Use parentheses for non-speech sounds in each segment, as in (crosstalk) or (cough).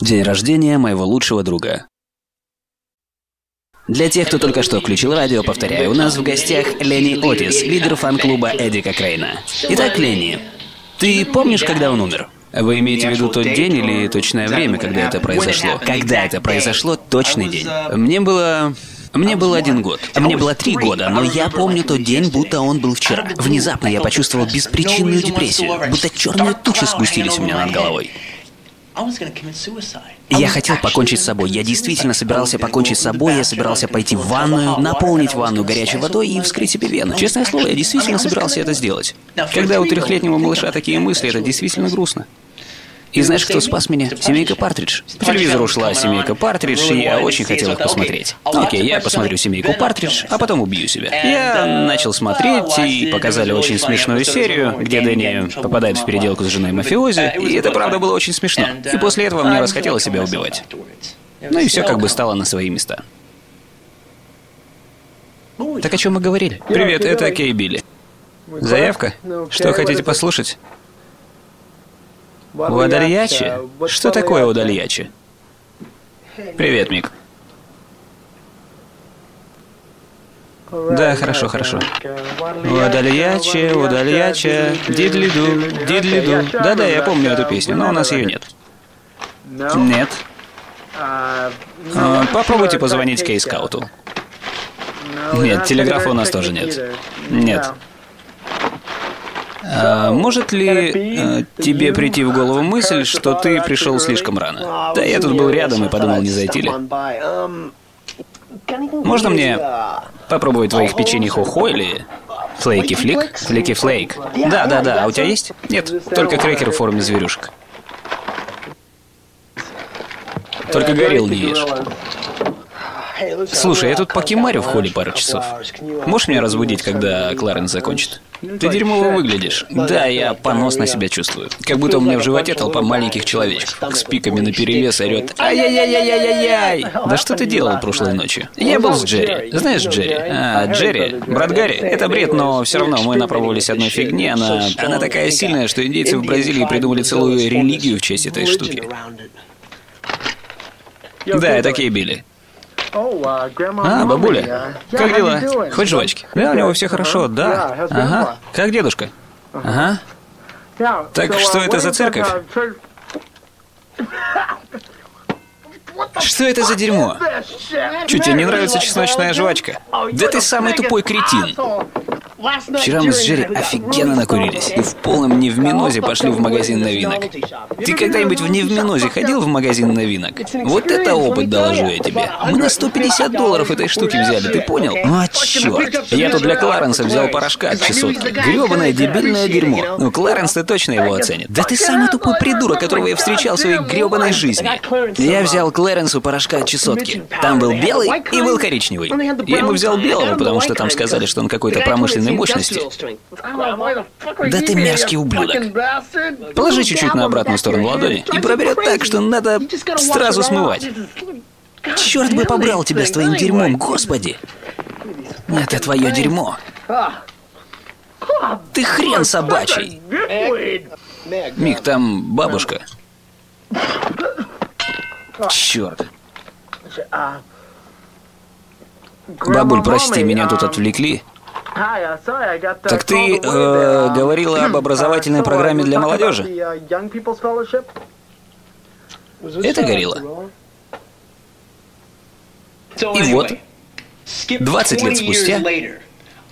День рождения моего лучшего друга. Для тех, кто только что включил радио, повторяю, у нас в гостях Ленни Отис, лидер фан-клуба Эдика Крейна. Итак, Ленни, ты помнишь, когда он умер? Вы имеете в виду тот день или точное время, когда это произошло? Когда это произошло, точный день. Мне было... Мне был один год. Мне было три года, но я помню тот день, будто он был вчера. Внезапно я почувствовал беспричинную депрессию, будто черные тучи спустились у меня над головой. Я хотел покончить с собой. Я действительно собирался покончить с собой. Я собирался пойти в ванную, наполнить ванну горячей водой и вскрыть себе вену. Честное слово, я действительно собирался это сделать. Когда у трехлетнего малыша такие мысли, это действительно грустно. И знаешь, кто спас меня? Семейка Партридж. По телевизору шла семейка Партридж, и я очень хотел их посмотреть. Окей, я посмотрю семейку Партридж, а потом убью себя. Я начал смотреть, и показали очень смешную серию, где Дэнни попадает в переделку с женой мафиози, и это правда было очень смешно. И после этого мне расхотелось себя убивать. Ну и все как бы стало на свои места. Так о чем мы говорили? Привет, это Кей Билли. Заявка? Что хотите послушать? Удальячи? Что такое удальячи? Привет, Мик. Да, хорошо, хорошо. Удальячи, удальяча, дидлиду, дидлиду. Да-да, я помню эту песню, но у нас ее нет. Нет. А, попробуйте позвонить Кейскауту. Нет, телеграфа у нас тоже нет. Нет. А, может ли а, тебе прийти в голову мысль, что ты пришел слишком рано? Да я тут был рядом и подумал, не зайти ли. Можно мне попробовать твоих печений хохо или флейки флик? Флики флейк. Да, да, да. А у тебя есть? Нет, только крекер в форме зверюшек. Только горел не ешь. Слушай, я тут покемарю в холле пару часов. Можешь меня разбудить, когда Кларенс закончит? Ты дерьмово выглядишь. Да, я поносно себя чувствую. Как будто у меня в животе толпа маленьких человечков. С пиками на перевес орет. Ай-яй-яй-яй-яй-яй! Да что ты делал прошлой ночью? Я был с Джерри. Знаешь Джерри? А, Джерри, брат Гарри. Это бред, но все равно мы напробовались одной фигни. Она, она такая сильная, что индейцы в Бразилии придумали целую религию в честь этой штуки. Да, это Кей Билли. А, бабуля, как дела? Хоть жвачки? Да, у него все хорошо, да. Ага. Как дедушка? Ага. Так что это за церковь? Что это за дерьмо? Чуть тебе не нравится чесночная жвачка? Да ты самый тупой кретин. Вчера мы с Джерри офигенно накурились и в полном невминозе пошли в магазин новинок. Ты когда-нибудь в невминозе ходил в магазин новинок? Вот это опыт, доложу я тебе. Мы на 150 долларов этой штуки взяли, ты понял? А, черт. Я тут для Кларенса взял порошка от чесотки. Гребаное дебильное дерьмо. Ну, Кларенс ты точно его оценит. Да ты самый тупой придурок, которого я встречал в своей гребаной жизни. Я взял Кларенсу порошка от чесотки. Там был белый и был коричневый. Я ему взял белого, потому что там сказали, что он какой-то промышленный собственной мощности. Да ты мерзкий ублюдок. Положи чуть-чуть на обратную сторону ладони и проберет так, что надо сразу смывать. Черт бы побрал тебя с твоим дерьмом, господи! Это твое дерьмо. Ты хрен собачий. Мик, там бабушка. (laughs) Черт. Бабуль, прости, меня тут отвлекли. Так ты э, говорила об (clears throat) образовательной программе для молодежи? Это горилла. И вот, 20 лет спустя,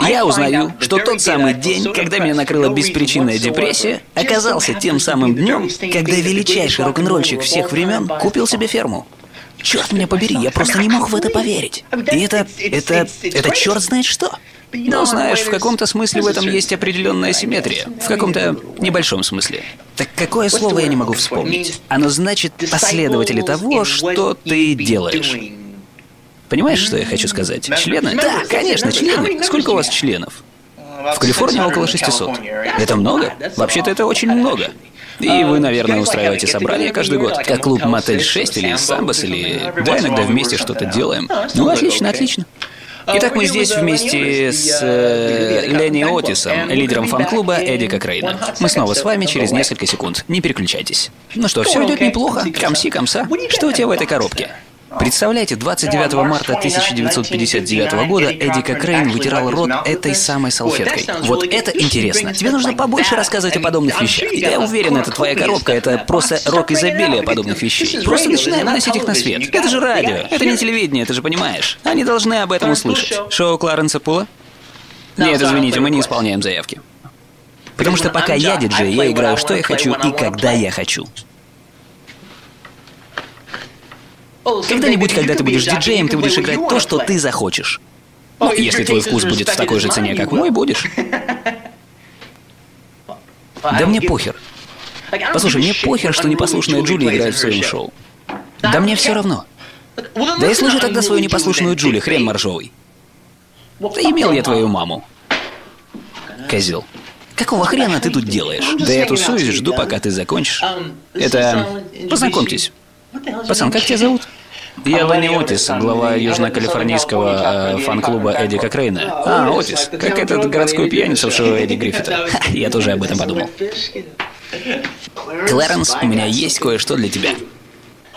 я узнаю, что тот самый день, когда меня накрыла беспричинная депрессия, оказался тем самым днем, когда величайший рок-н-ролльщик всех времен купил себе ферму. Черт меня побери, я просто не мог в это поверить. И это, это, это черт знает что. Но знаешь, в каком-то смысле в этом есть определенная симметрия. В каком-то небольшом смысле. Так какое слово я не могу вспомнить? Оно значит последователи того, что ты делаешь. Понимаешь, что я хочу сказать? Члены? Да, конечно, члены. Сколько у вас членов? В Калифорнии около 600. Это много? Вообще-то это очень много. И вы, наверное, устраиваете собрания каждый год, как клуб Мотель 6 или Самбас, или... Да, иногда вместе что-то делаем. Ну, отлично, отлично. Итак, мы здесь вместе с э, Ленни Отисом, лидером фан-клуба Эдика Крейна. Мы снова с вами через несколько секунд. Не переключайтесь. Ну что, все идет неплохо. Комси, комса. Что у тебя в этой коробке? Представляете, 29 марта 1959 года Эдди Кокрейн вытирал рот этой самой салфеткой. Вот это интересно. Тебе нужно побольше рассказывать о подобных вещах. Я уверен, это твоя коробка, это просто рок изобилия подобных вещей. Просто начинай выносить их на свет. Это же радио, это не телевидение, ты же понимаешь. Они должны об этом услышать. Шоу Кларенса Пула? Нет, извините, мы не исполняем заявки. Потому что пока я диджей, я играю, что я хочу и когда я хочу. Когда-нибудь, когда ты будешь диджеем, ты будешь играть то, что ты захочешь. Ну, если твой вкус будет в такой же цене, как мой, будешь. Да мне похер. Послушай, мне похер, что непослушная Джули играет в своем шоу. Да мне все равно. Да и слушай тогда свою непослушную Джули, хрен моржовый. Да имел я твою маму. Козел. Какого хрена ты тут делаешь? Да я тусуюсь, жду, пока ты закончишь. Это... Познакомьтесь. Пацан, как тебя зовут? Я Лэнни Отис, глава южно-калифорнийского э, фан-клуба Эдди Кокрейна. А, Отис, как этот городской пьяница в шоу Эдди Гриффита. Ха, (laughs) я тоже об этом подумал. Клэренс, у меня есть кое-что для тебя.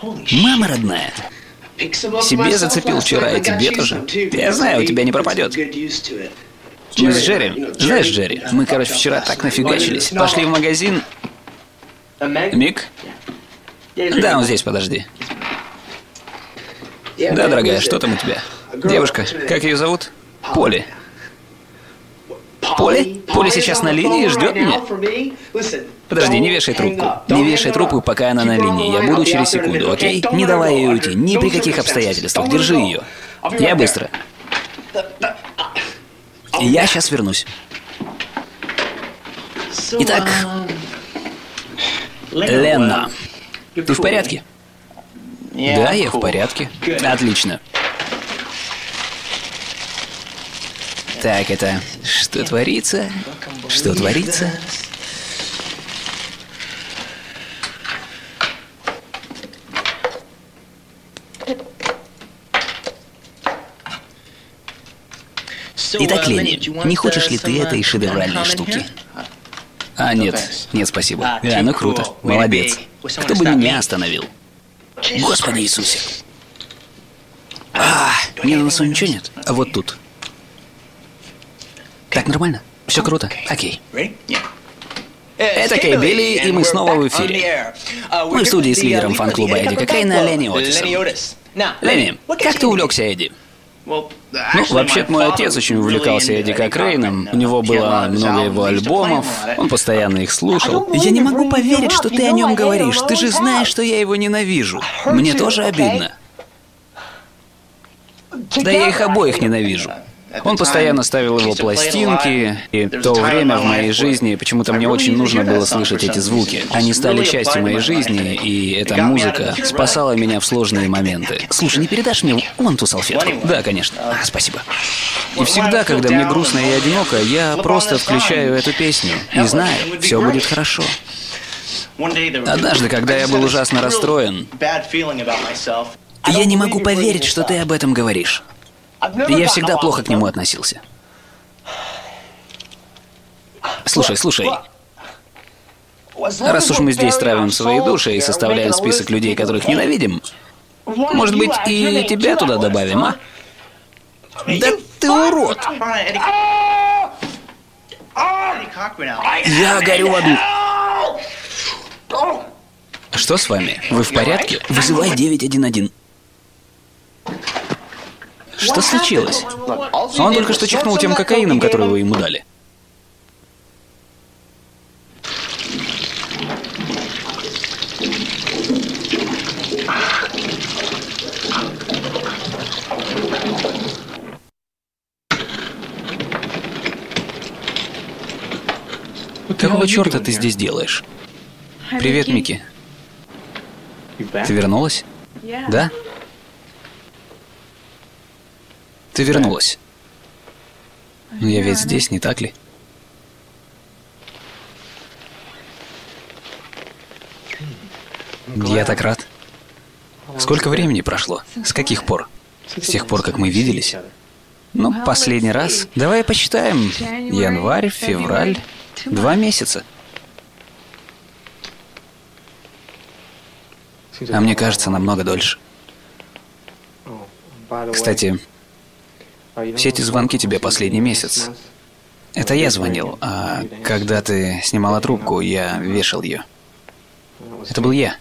Мама родная. Себе зацепил вчера, и тебе тоже. Я знаю, у тебя не пропадет. Мы с Джерри. Знаешь, Джерри, мы, короче, вчера так нафигачились. Пошли в магазин. Мик? Да, он здесь, подожди. Да, дорогая, что там у тебя? Девушка, как ее зовут? Поли. Поли? Поли сейчас на линии и ждет меня? Подожди, не вешай трубку. Не вешай трубку, пока она на линии. Я буду через секунду, окей? Не давай ей уйти, ни при каких обстоятельствах. Держи ее. Я быстро. Я сейчас вернусь. Итак, Лена, ты в порядке? Да, я в порядке. Отлично. Так, это... Что творится? Что творится? Итак, Ленни, не хочешь ли ты этой шедевральной штуки? А, нет, нет, спасибо. А, ну круто, молодец. Кто бы меня остановил? Господи Иисусе. А, мне на носу ничего нет? А вот тут. Так, нормально? Все круто? Окей. Это Кей Билли, и мы снова в эфире. Мы в студии с лидером фан-клуба Эдди Кокрейна Ленни Отисом. Ленни, как ты увлекся Эдди? Ну, вообще-то мой отец очень увлекался Эдди Кокрейном. У него было много его альбомов, он постоянно их слушал. Я не могу поверить, что ты о нем говоришь. Ты же знаешь, что я его ненавижу. Мне тоже обидно. Да я их обоих ненавижу. Он постоянно ставил его пластинки, и то время в моей жизни почему-то мне очень нужно было слышать эти звуки. Они стали частью моей жизни, и эта музыка спасала меня в сложные моменты. Слушай, не передашь мне вон ту салфетку? Да, конечно. А, спасибо. И всегда, когда мне грустно и одиноко, я просто включаю эту песню и знаю, все будет хорошо. Однажды, когда я был ужасно расстроен, я не могу поверить, что ты об этом говоришь. Я всегда плохо к нему относился. Слушай, слушай. Раз уж мы здесь травим свои души и составляем список людей, которых ненавидим, может быть, и тебя туда добавим, а? Да ты урод! Я горю в аду. Что с вами? Вы в порядке? Вызывай 911. Что случилось? Он только что чихнул тем кокаином, который вы ему дали. Какого черта ты здесь делаешь? Привет, Микки. Ты вернулась? Да? Ты вернулась. Но я ведь здесь, не так ли? Я так рад. Сколько времени прошло? С каких пор? С тех пор, как мы виделись? Ну, последний раз. Давай посчитаем. Январь, февраль. Два месяца. А мне кажется, намного дольше. Кстати, все эти звонки тебе последний месяц. Это я звонил, а когда ты снимала трубку, я вешал ее. Это был я.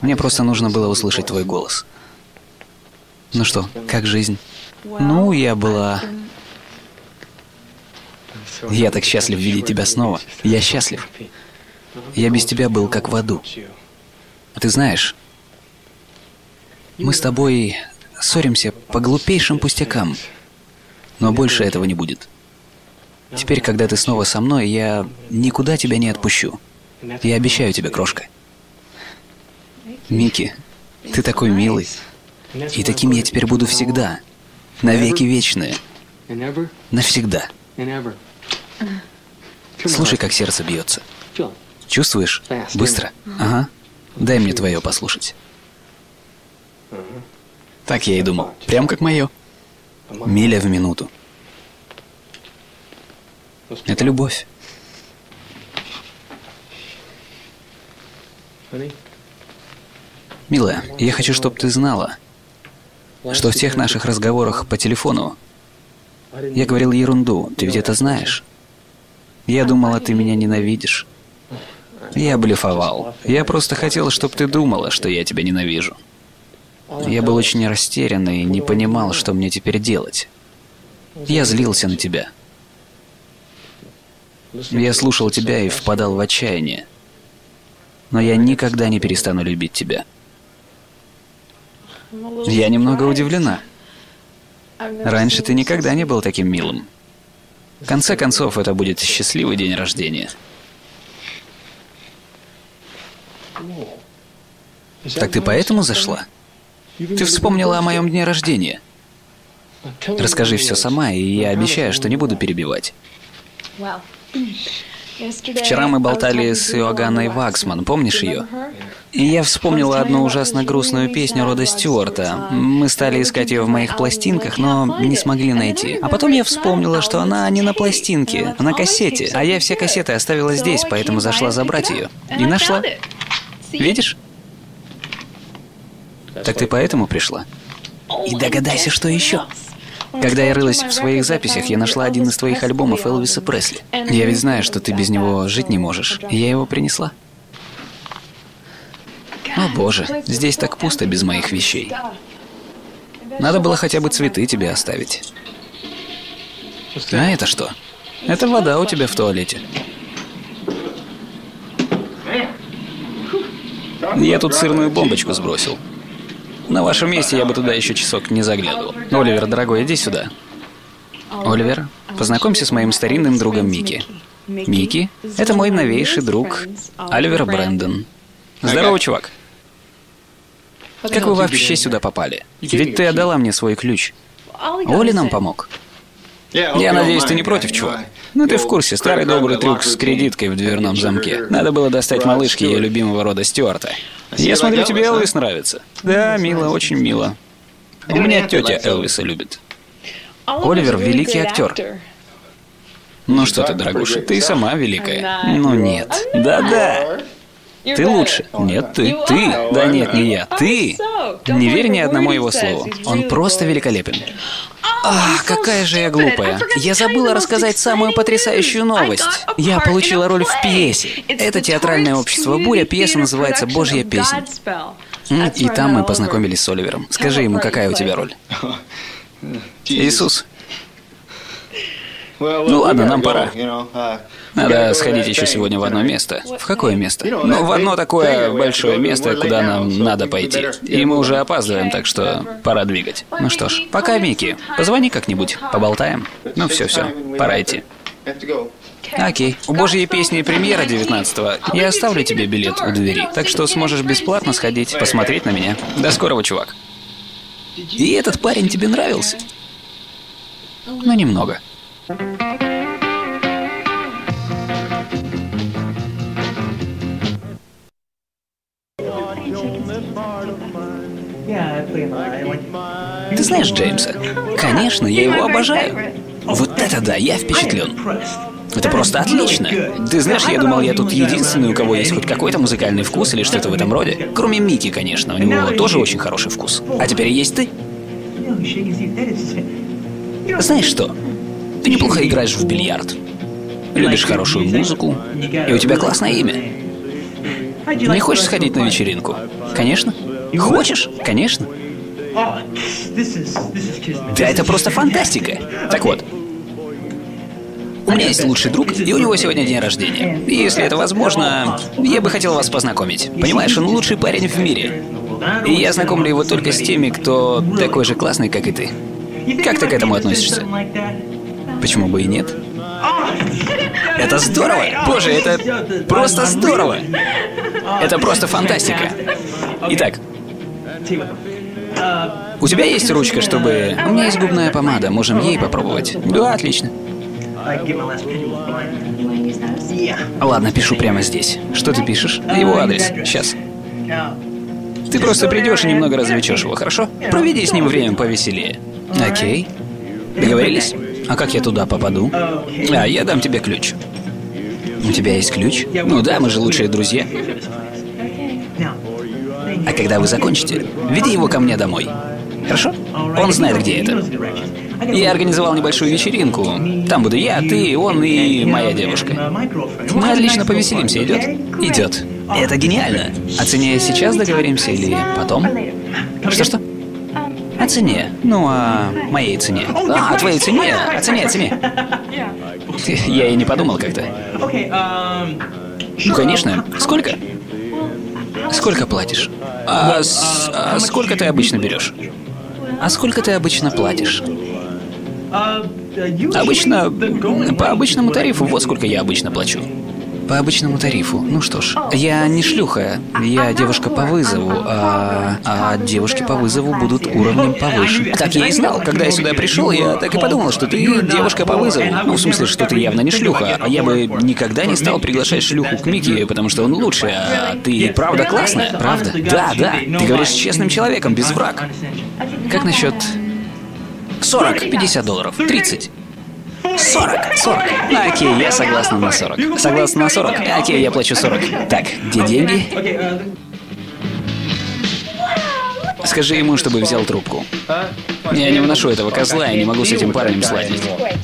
Мне просто нужно было услышать твой голос. Ну что, как жизнь? Ну, я была... Я так счастлив видеть тебя снова. Я счастлив. Я без тебя был как в аду. Ты знаешь, мы с тобой ссоримся по глупейшим пустякам, но больше этого не будет. Теперь, когда ты снова со мной, я никуда тебя не отпущу. Я обещаю тебе, крошка. Микки, ты такой милый. И таким я теперь буду всегда. Навеки вечные. Навсегда. Слушай, как сердце бьется. Чувствуешь? Быстро. Ага. Дай мне твое послушать. Так я и думал. Прям как мое. Миля в минуту. Это любовь. Милая, я хочу, чтобы ты знала, что в тех наших разговорах по телефону я говорил ерунду, ты ведь это знаешь. Я думала, ты меня ненавидишь. Я блефовал. Я просто хотел, чтобы ты думала, что я тебя ненавижу. Я был очень растерян и не понимал, что мне теперь делать. Я злился на тебя. Я слушал тебя и впадал в отчаяние. Но я никогда не перестану любить тебя. Я немного удивлена. Раньше ты никогда не был таким милым. В конце концов, это будет счастливый день рождения. Так ты поэтому зашла? Ты вспомнила о моем дне рождения. Расскажи все сама, и я обещаю, что не буду перебивать. Вчера мы болтали с Иоганной Ваксман, помнишь ее? И я вспомнила одну ужасно грустную песню Рода Стюарта. Мы стали искать ее в моих пластинках, но не смогли найти. А потом я вспомнила, что она не на пластинке, а на кассете. А я все кассеты оставила здесь, поэтому зашла забрать ее. И нашла. Видишь? Так ты поэтому пришла? И догадайся, что еще. Когда я рылась в своих записях, я нашла один из твоих альбомов Элвиса Пресли. Я ведь знаю, что ты без него жить не можешь. Я его принесла. О боже, здесь так пусто без моих вещей. Надо было хотя бы цветы тебе оставить. А это что? Это вода у тебя в туалете. Я тут сырную бомбочку сбросил. На вашем месте я бы туда еще часок не заглядывал. Оливер, дорогой, иди сюда. Оливер, познакомься с моим старинным другом Микки. Микки — это мой новейший друг Оливер Брэндон. Здорово, чувак. Как вы вообще сюда попали? Ведь ты отдала мне свой ключ. Оли нам помог. Я надеюсь, ты не против, чувак? Ну ты в курсе, старый добрый трюк с кредиткой в дверном замке. Надо было достать малышки ее любимого рода Стюарта. Я смотрю, тебе Элвис нравится. Да, мило, очень мило. У меня тетя Элвиса любит. Оливер – великий актер. Ну что ты, дорогуша, ты сама великая. Ну нет. Да-да. Ты лучше. Нет, ты. Ты. Да нет, не я. Ты. Не верь ни одному его слову. Он просто великолепен. Ах, какая же я глупая. Я забыла рассказать самую потрясающую новость. Я получила роль в пьесе. Это театральное общество «Буря». Пьеса называется «Божья песня». И там мы познакомились с Оливером. Скажи ему, какая у тебя роль? Иисус. Ну ладно, нам пора. Надо сходить еще сегодня в одно место. В какое место? Ну, в одно такое большое место, куда нам надо пойти. И мы уже опаздываем, так что пора двигать. Ну что ж, пока, Микки. Позвони как-нибудь, поболтаем. Ну все, все, пора идти. Окей. У Божьей песни премьера 19-го. Я оставлю тебе билет у двери, так что сможешь бесплатно сходить, посмотреть на меня. До скорого, чувак. И этот парень тебе нравился? Ну, немного. Ты знаешь Джеймса? Конечно, я его обожаю. Вот это да, я впечатлен. Это просто отлично. Ты знаешь, я думал, я тут единственный, у кого есть хоть какой-то музыкальный вкус или что-то в этом роде. Кроме Мики, конечно, у него тоже очень хороший вкус. А теперь есть ты. Знаешь что? Ты неплохо играешь в бильярд. Любишь хорошую музыку. И у тебя классное имя. Не хочешь сходить на вечеринку? Конечно. Хочешь? Конечно. Да это просто фантастика. Так вот, у меня есть лучший друг, и у него сегодня день рождения. И если это возможно, я бы хотел вас познакомить. Понимаешь, он лучший парень в мире. И я знакомлю его только с теми, кто такой же классный, как и ты. Как ты к этому относишься? Почему бы и нет? Это здорово! Боже, это просто здорово! Это просто фантастика. Итак, у тебя есть ручка, чтобы... У меня есть губная помада, можем ей попробовать. Да, отлично. Ладно, пишу прямо здесь. Что ты пишешь? Его адрес. Сейчас. Ты просто придешь и немного развлечешь его, хорошо? Проведи с ним время повеселее. Окей. Договорились? А как я туда попаду? А, я дам тебе ключ. У тебя есть ключ? Ну да, мы же лучшие друзья. А когда вы закончите, веди его ко мне домой. Хорошо? Он знает, где это. Я организовал небольшую вечеринку. Там буду я, ты, он и моя девушка. Мы отлично повеселимся, идет? Идет. Это гениально. О цене сейчас договоримся или потом? Что-что? О цене. Ну, о моей цене. А, о твоей цене? О цене, о цене. Я и не подумал как-то. Ну, конечно. Сколько? Сколько платишь? А, с, а сколько ты обычно берешь? А сколько ты обычно платишь? Обычно, по обычному тарифу, вот сколько я обычно плачу. По обычному тарифу. Ну что ж, я не шлюха, я девушка по вызову, а, а девушки по вызову будут уровнем повыше. Так я и знал, когда я сюда пришел, я так и подумал, что ты девушка по вызову. Ну, в смысле, что ты явно не шлюха, а я бы никогда не стал приглашать шлюху к Микки, потому что он лучше, а ты правда классная, правда? Да, да, ты говоришь с честным человеком, без враг. Как насчет 40, 50 долларов, 30. 40, 40. Окей, я согласна на 40. Согласна на 40? Окей, я плачу 40. Так, где деньги? Скажи ему, чтобы взял трубку. Я не выношу этого козла и не могу с этим парнем сладить.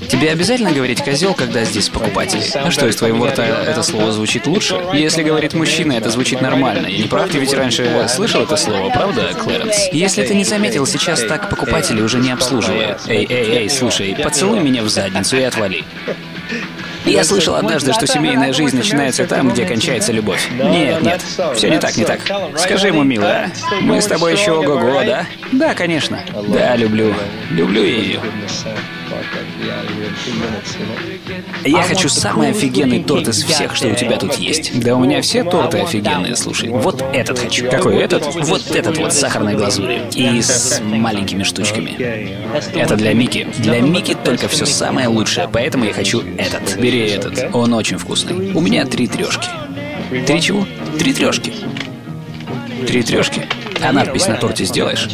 Тебе обязательно говорить козел, когда здесь покупатель? А что, из твоего рта это слово звучит лучше? Если говорит мужчина, это звучит нормально. Не прав, ты ведь раньше слышал это слово, правда, Клэренс? Если ты не заметил, сейчас так покупатели уже не обслуживают. Эй, эй, эй, слушай, поцелуй меня в задницу и отвали. Я слышал однажды, что семейная жизнь начинается там, где кончается любовь. Нет, нет, все не так, не так. Скажи ему, милая, мы с тобой еще ого-го, да? Да, конечно. Да, люблю. Люблю ее. Я хочу самый офигенный торт из всех, что у тебя тут есть. Да у меня все торты офигенные, слушай. Вот этот хочу. Какой этот? Вот этот вот с сахарной глазурью. И с маленькими штучками. Это для Мики. Для Мики только все самое лучшее, поэтому я хочу этот. Бери этот. Он очень вкусный. У меня три трешки. Три чего? Три трешки. Три трешки. А надпись на торте сделаешь?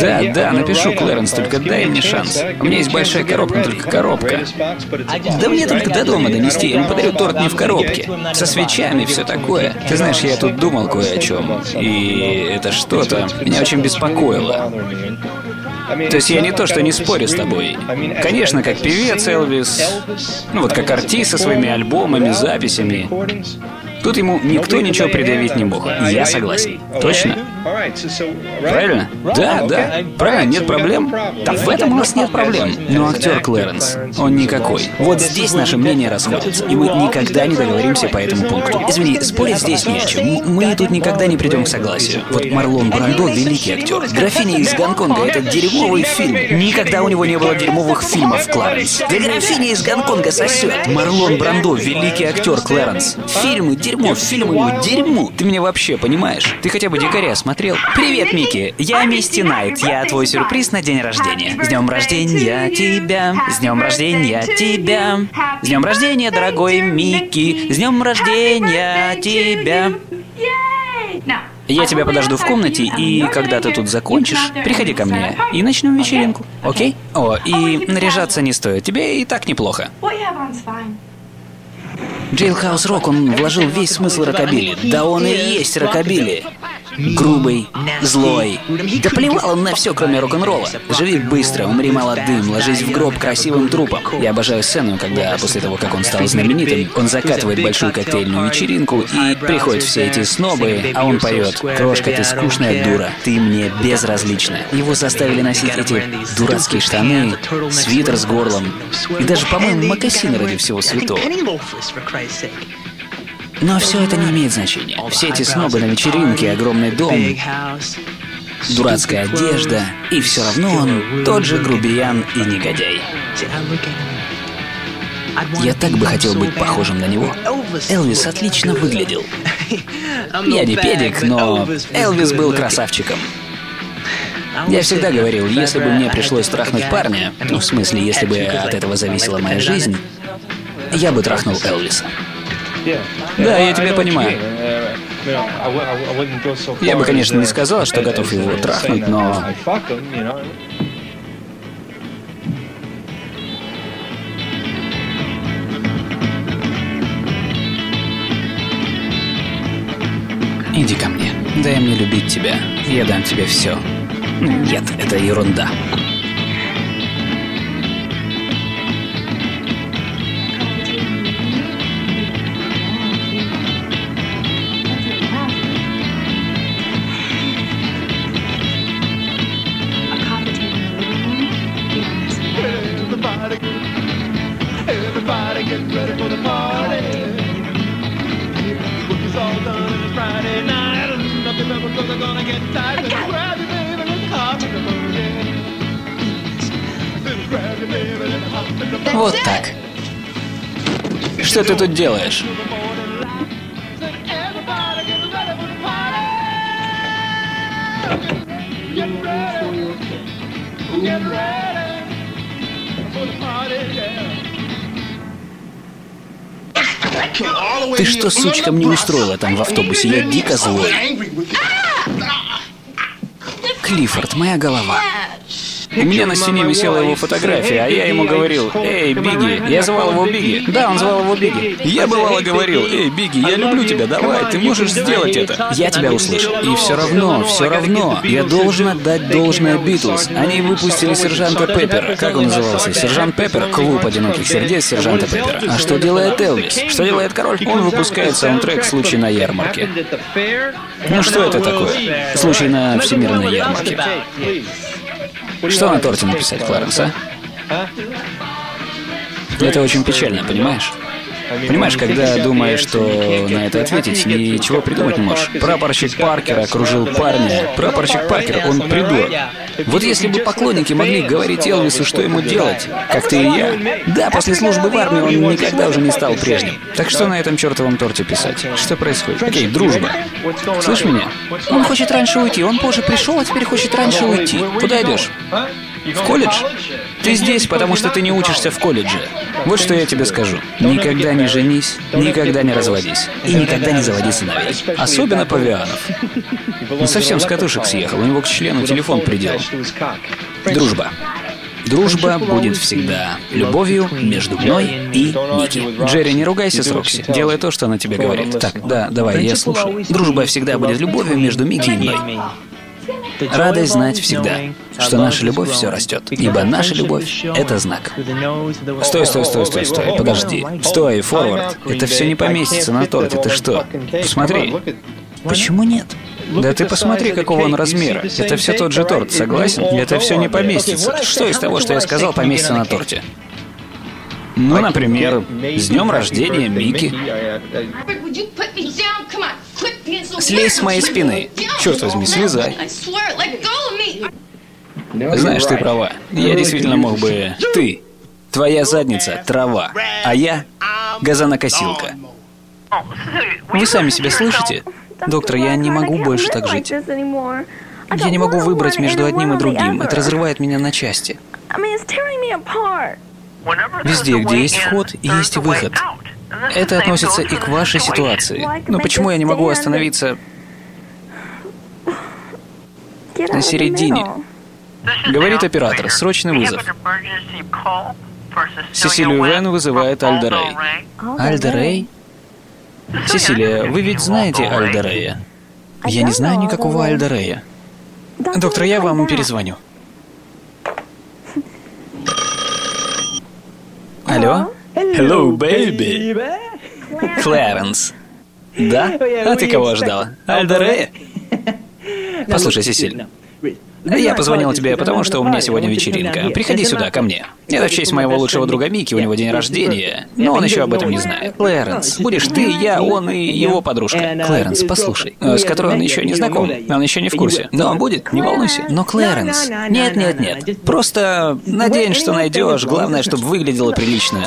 Да, да, напишу, Клэренс, только дай мне шанс. У меня есть большая коробка, только коробка. Да мне только до дома донести, я ему подарю торт не в коробке. Со свечами, все такое. Ты знаешь, я тут думал кое о чем. И это что-то меня очень беспокоило. То есть я не то, что не спорю с тобой. Конечно, как певец Элвис, ну вот как артист со своими альбомами, записями. Тут ему никто ничего придавить не мог. Я согласен. Точно? Правильно? Да, да. Правильно, нет проблем. Да в этом у нас нет проблем. Но актер Клэренс, он никакой. Вот здесь наши мнения расходятся, и мы никогда не договоримся по этому пункту. Извини, спорить здесь не о чем. Мы тут никогда не придем к согласию. Вот Марлон Брандо — великий актер. «Графиня из Гонконга» — это дерьмовый фильм. Никогда у него не было дерьмовых фильмов, Кларенс. Да «Графиня из Гонконга» сосет. Марлон Брандо — великий актер, Клэренс. Фильмы — дерьмо, фильмы — дерьмо. Ты меня вообще понимаешь? Ты хотя бы дикаря смотрел? Привет, Микки. Я Мисти Найт. Я твой сюрприз на день рождения. С днем рождения тебя. С днем рождения тебя. С днем рождения, дорогой Микки. С днем рождения тебя. Я тебя подожду в комнате, и когда ты тут закончишь, приходи ко мне, и начнем вечеринку, окей? О, и наряжаться не стоит, тебе и так неплохо. Джейлхаус Рок, он вложил весь смысл рокобили. Да он и есть рокобили. Грубый, злой. Да плевал он на все, кроме рок-н-ролла. Живи быстро, умри молодым, ложись в гроб красивым трупом. Я обожаю сцену, когда после того, как он стал знаменитым, он закатывает большую коктейльную вечеринку, и приходят все эти снобы, а он поет «Крошка, ты скучная дура, ты мне безразлична». Его заставили носить эти дурацкие штаны, свитер с горлом, и даже, по-моему, мокасины ради всего святого. Но все это не имеет значения. Все эти снобы на вечеринке, огромный дом, дурацкая одежда, и все равно он тот же грубиян и негодяй. Я так бы хотел быть похожим на него. Элвис отлично выглядел. Я не педик, но Элвис был красавчиком. Я всегда говорил, если бы мне пришлось трахнуть парня, ну, в смысле, если бы от этого зависела моя жизнь, я бы трахнул Элвиса. Да, я тебя понимаю. Я бы, конечно, не сказал, что готов его трахнуть, но... Иди ко мне. Дай мне любить тебя. Я дам тебе все. Нет, это ерунда. Вот так. Что ты тут делаешь? Ты что, сучка, мне устроила там в автобусе? Я дико злой. Клиффорд, моя голова. У меня на стене висела его фотография, а я ему говорил, «Эй, Бигги!» Я звал его Бигги. Да, он звал его Бигги. Я бывало говорил, «Эй, Бигги, я люблю тебя, давай, ты можешь сделать это!» Я тебя услышал. И все равно, все равно, я должен отдать должное Битлз. Они выпустили Сержанта Пеппера. Как он назывался? Сержант Пеппер? Клуб одиноких сердец Сержанта Пеппера. А что делает Элвис? Что делает король? Он выпускает саундтрек «Случай на ярмарке». Ну что это такое? Случай на всемирной ярмарке. Что на торте написать, Кларенс, а? Это очень печально, понимаешь? Понимаешь, когда думаешь, что на это ответить, ничего придумать не можешь. Прапорщик Паркер окружил парня. Прапорщик Паркер, он придурок. Вот если бы поклонники могли говорить Элвису, что ему делать, как ты и я. Да, после службы в армии он никогда уже не стал прежним. Так что на этом чертовом торте писать? Что происходит? Окей, дружба. Слышь меня? Он хочет раньше уйти. Он позже пришел, а теперь хочет раньше уйти. Куда идешь? В колледж? Ты здесь, потому что ты не учишься в колледже. Вот что я тебе скажу. Никогда не женись, никогда не разводись. И никогда не заводи сыновей. Особенно павианов. Он совсем с катушек съехал, у него к члену телефон приделал. Дружба. Дружба будет всегда любовью между мной и Ники. Джерри, не ругайся с Рокси. Делай то, что она тебе говорит. Так, да, давай, я слушаю. Дружба всегда будет любовью между Микки и мной. Радость знать всегда, что наша любовь все растет, ибо наша любовь — это знак. Стой, стой, стой, стой, стой, подожди. Стой, форвард. Это все не поместится на торте, ты что? Посмотри. Почему нет? Да ты посмотри, какого он размера. Это все тот же торт, согласен? Это все не поместится. Что из того, что я сказал, поместится на торте? Ну, например, с днем рождения Микки. Слезь с моей спины. Черт возьми, слезай. Знаешь, ты права. Я действительно мог бы... Ты. Твоя задница — трава, а я — газонокосилка. Вы сами себя слышите? Доктор, я не могу больше так жить. Я не могу выбрать между одним и другим. Это разрывает меня на части. Везде, где есть вход, есть выход. Это относится и к вашей ситуации. Но почему я не могу остановиться На середине. Говорит оператор, срочный вызов. Сесилию Вен вызывает Альда Рэй. Альда Рэй? Сесилия, вы ведь знаете Альда Рэя? Я не знаю никакого Альда Рэя. Доктор, я вам перезвоню. Алло? Hello, baby. Клэренс. Да? А ты кого ждала? Альда Рэя? Послушай, Сесиль, я позвонил тебе, потому что у меня сегодня вечеринка. Приходи сюда, ко мне. Это в честь моего лучшего друга Мики, у него день рождения. Но он еще об этом не знает. Клэренс, будешь ты, я, он и его подружка. Клэренс, послушай, с которой он еще не знаком. Он еще не в курсе. Но он будет, не волнуйся. Но Клэренс... Нет, нет, нет. Просто надень, что найдешь. Главное, чтобы выглядело прилично.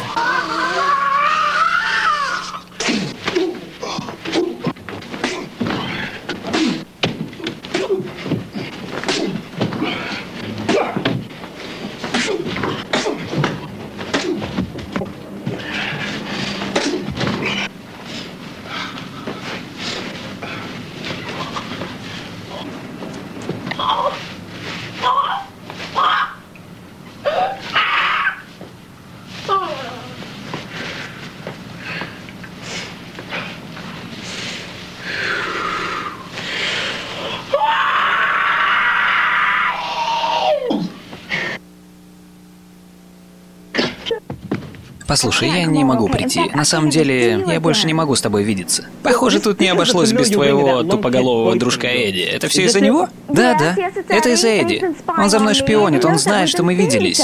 Послушай, я не могу прийти. На самом деле, я больше не могу с тобой видеться. Похоже, тут не обошлось без твоего тупоголового дружка Эдди. Это все из-за него? Да, да. Это из-за Эдди. Он за мной шпионит, он знает, что мы виделись.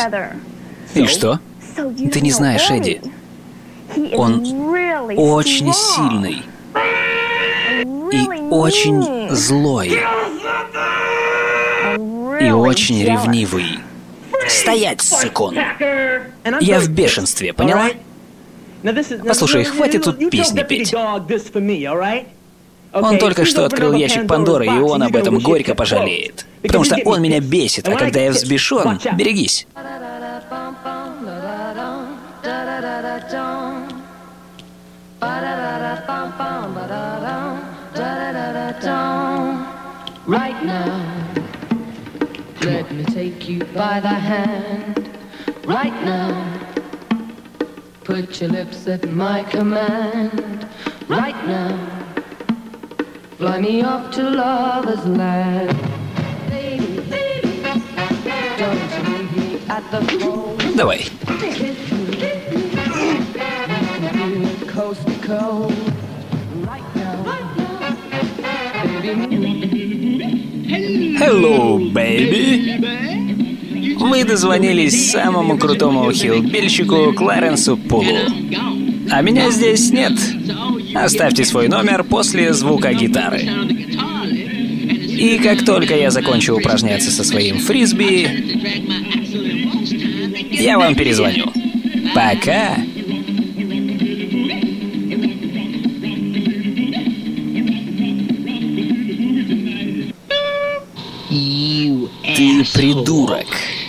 И что? Ты не знаешь Эдди. Он очень сильный. И очень злой. И очень ревнивый. Стоять, сыкон! Я в бешенстве, поняла? Послушай, хватит тут песни петь. Он только что открыл ящик Пандоры, и он об этом горько пожалеет. Потому что он меня бесит, а когда я взбешен, берегись. Right now Let me take you by the hand right now. Put your lips at my command right now. Fly me off to lover's land. Baby, baby, don't leave me at the phone. Давай. Coast to coast. Right now. Baby, Hello, baby! Вы дозвонились самому крутому хилбельщику Кларенсу Пулу. А меня здесь нет. Оставьте свой номер после звука гитары. И как только я закончу упражняться со своим фрисби, я вам перезвоню. Пока!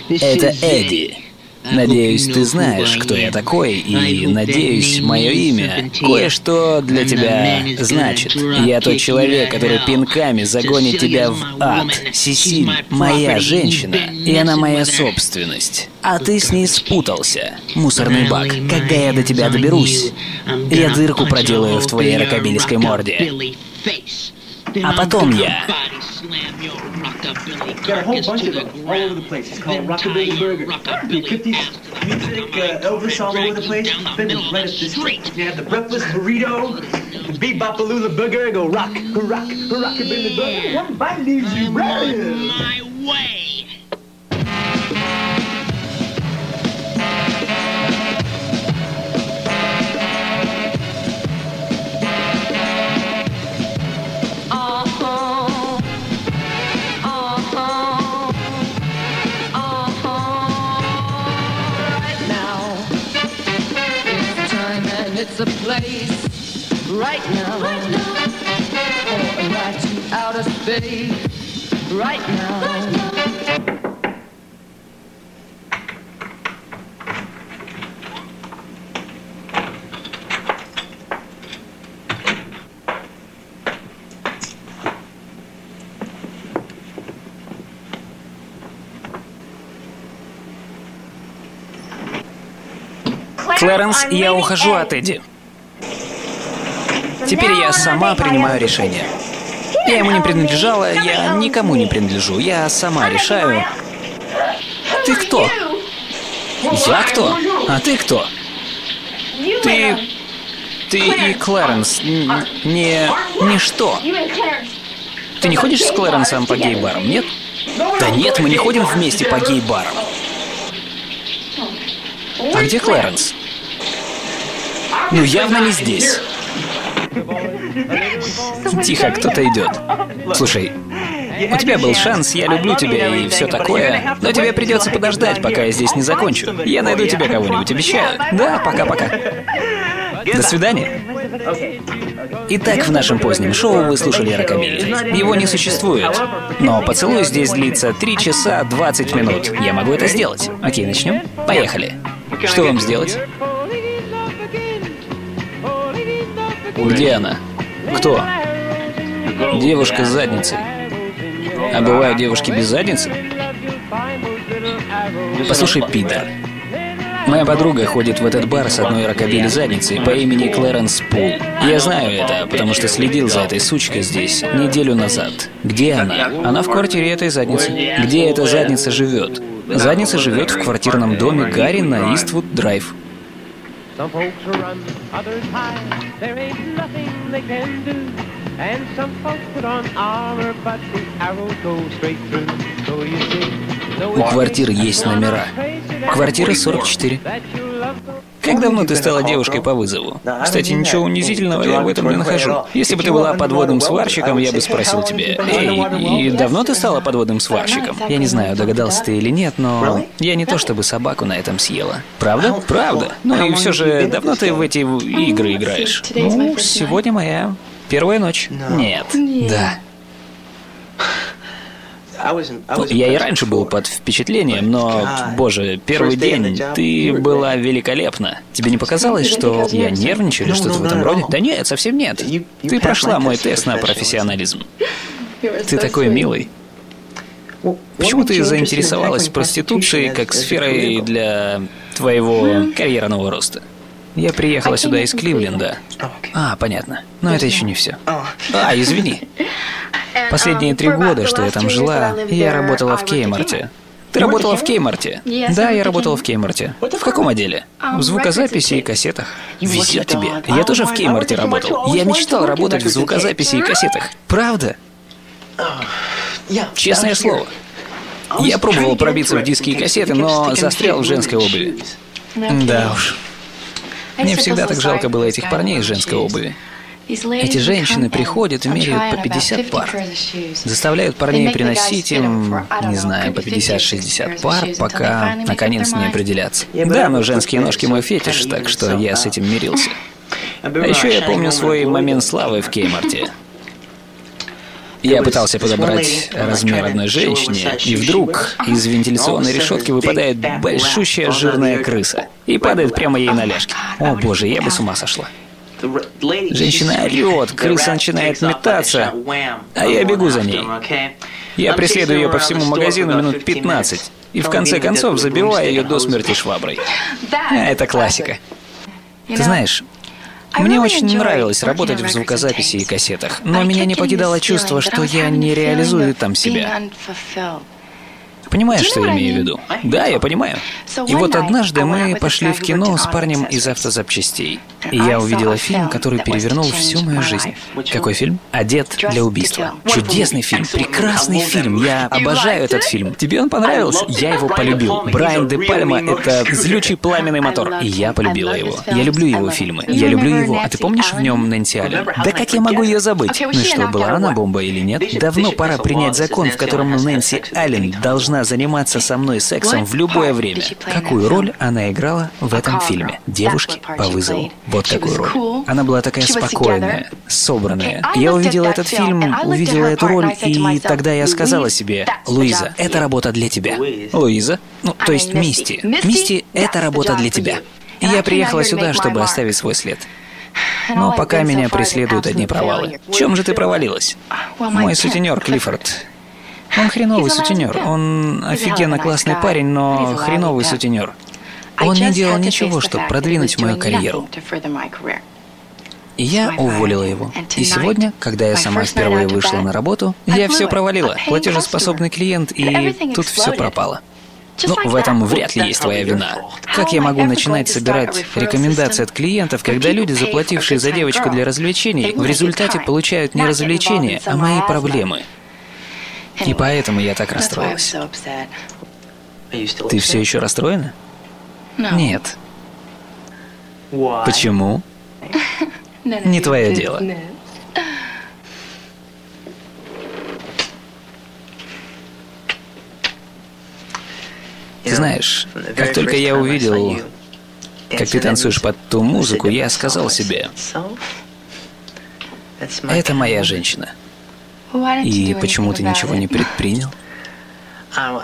Это Эдди. Надеюсь, ты знаешь, кто я такой, и, надеюсь, мое имя кое-что для тебя значит. Я тот человек, который пинками загонит тебя в ад. Сисиль — моя женщина, и она моя собственность. А ты с ней спутался, мусорный бак. Когда я до тебя доберусь, я дырку проделаю в твоей рокобильской морде. А потом я Got a whole bunch of them all over the place. It's called Rockabilly Burger. You 50s music, uh, Elvis all over the place. Then right up this street. You have the breakfast burrito, the bebopalula burger, go rock, rock, rockabilly burger. One bite leaves you brand. My way. It's a place right now. Right now. For a ride to outer space right now. Right now. Клэрэнс, я ухожу от Эдди. Теперь я сама принимаю решение. Я ему не принадлежала, я никому не принадлежу. Я сама решаю. Ты кто? Я кто? А ты кто? Ты... Ты и Клэрэнс не... не что? Ты не ходишь с Клэрэнсом по гей-барам, нет? Да нет, мы не ходим вместе по гей-барам. А где Клэрэнс? Ну, явно не здесь. Тихо, кто-то идет. Слушай, у тебя был шанс, я люблю тебя и все такое, но тебе придется подождать, пока я здесь не закончу. Я найду тебе кого-нибудь, обещаю. Да, пока-пока. До свидания. Итак, в нашем позднем шоу вы слушали Рокобили. Его не существует. Но поцелуй здесь длится 3 часа 20 минут. Я могу это сделать. Окей, начнем? Поехали. Что вам сделать? Где она? Кто? Девушка с задницей. А бывают девушки без задницы? Послушай, Питер. Моя подруга ходит в этот бар с одной рокобили задницей по имени Клэрэнс Пул. Я знаю это, потому что следил за этой сучкой здесь неделю назад. Где она? Она в квартире этой задницы. Где эта задница живет? Задница живет в квартирном доме Гарри на Иствуд Драйв. Some folks run, others hide. There ain't nothing they can do. And some folks put on armor, but the arrows go straight through. So you see, У квартиры есть номера. Квартира 44. Как давно ты стала девушкой по вызову? Кстати, ничего унизительного я в этом не нахожу. Если бы ты была подводным сварщиком, я бы спросил тебе, «Эй, и давно ты стала подводным сварщиком?» Я не знаю, догадался ты или нет, но я не то чтобы собаку на этом съела. Правда? Правда. Ну и все же, давно ты в эти игры играешь? Ну, сегодня моя первая ночь. Нет. Да. Я и раньше был под впечатлением, но, боже, первый день, ты была великолепна. Тебе не показалось, что я нервничаю или что-то в этом роде? Да нет, совсем нет. Ты прошла мой тест на профессионализм. (laughs) Ты такой милый. Почему ты заинтересовалась проституцией как сферой для твоего карьерного роста? Я приехала сюда из Кливленда. А, понятно. Но это еще не все. А, извини. (laughs) Последние три года, что я там жила, я работала в Кеймарте. Ты работала в Кеймарте? Да, я работала в Кеймарте. В каком отделе? В звукозаписи и кассетах. Везет тебе. Я тоже в Кеймарте работал. Я мечтал работать в звукозаписи и кассетах. Правда? Честное слово. Я пробовал пробиться в диски и кассеты, но застрял в женской обуви. Да уж. Мне всегда так жалко было этих парней из женской обуви. Эти женщины приходят и меряют по 50 пар. Заставляют парней приносить им, не знаю, по 50-60 пар, пока наконец не определятся. Да, но женские ножки мой фетиш, так что я с этим мирился. (laughs) А еще я помню свой момент славы в Кеймарте. Я пытался подобрать размер одной женщине, и вдруг из вентиляционной решетки выпадает большущая жирная крыса и падает прямо ей на ляжки. О боже, я бы с ума сошла. Женщина орет, крыса начинает метаться, а я бегу за ней. Я преследую ее по всему магазину минут 15, и в конце концов забиваю ее до смерти шваброй. А, это классика. Ты знаешь, мне очень нравилось работать в звукозаписи и кассетах, но меня не покидало чувство, что я не реализую там себя. Понимаешь, что я имею в виду? Да, я понимаю. И вот однажды мы пошли в кино с парнем из автозапчастей. И я увидела фильм, который перевернул всю мою жизнь. Какой фильм? «Одет для убийства». Чудесный фильм, прекрасный фильм. Я обожаю этот фильм. Тебе он понравился? Я его полюбил. Брайан де Пальма — это злючий пламенный мотор. И я полюбила его. Я люблю его фильмы. Я люблю его. А ты помнишь в нем Нэнси Аллен? Да как я могу ее забыть? Ну что, была она бомба или нет? Давно пора принять закон, в котором Нэнси Аллен должна заниматься со мной сексом в любое время. Какую роль она играла в этом фильме? Девушки по вызову. Вот какую роль. Она была такая спокойная, собранная. Я увидела этот фильм, увидела эту роль, и тогда я сказала себе, Луиза, это работа для тебя. Луиза? Ну, то есть Мисти. Мисти, это работа для тебя. И я приехала сюда, чтобы оставить свой след. Но пока меня преследуют одни провалы. В чем же ты провалилась? Мой сутенер Клиффорд. Он хреновый сутенер. Он офигенно классный парень, но хреновый сутенер. Он не делал ничего, чтобы продвинуть мою карьеру. И я уволила его. И сегодня, когда я сама впервые вышла на работу, я все провалила. Платежеспособный клиент, и тут все пропало. Но в этом вряд ли есть твоя вина. Как я могу начинать собирать рекомендации от клиентов, когда люди, заплатившие за девочку для развлечений, в результате получают не развлечения, а мои проблемы? И поэтому я так расстроилась. Ты все еще расстроена? Нет. Почему? Не твое дело. Ты знаешь, как только я увидел, как ты танцуешь под ту музыку, я сказал себе, это моя женщина. И почему ты ничего не предпринял? (laughs)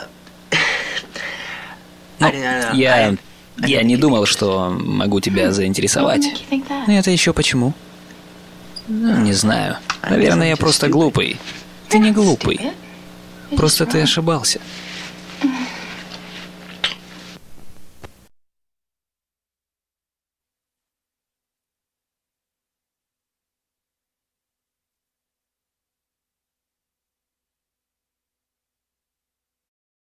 Ну, я... Я не думал, что могу тебя заинтересовать. Но это еще почему? Ну, не знаю. Наверное, я просто глупый. Ты не глупый. Просто ты ошибался.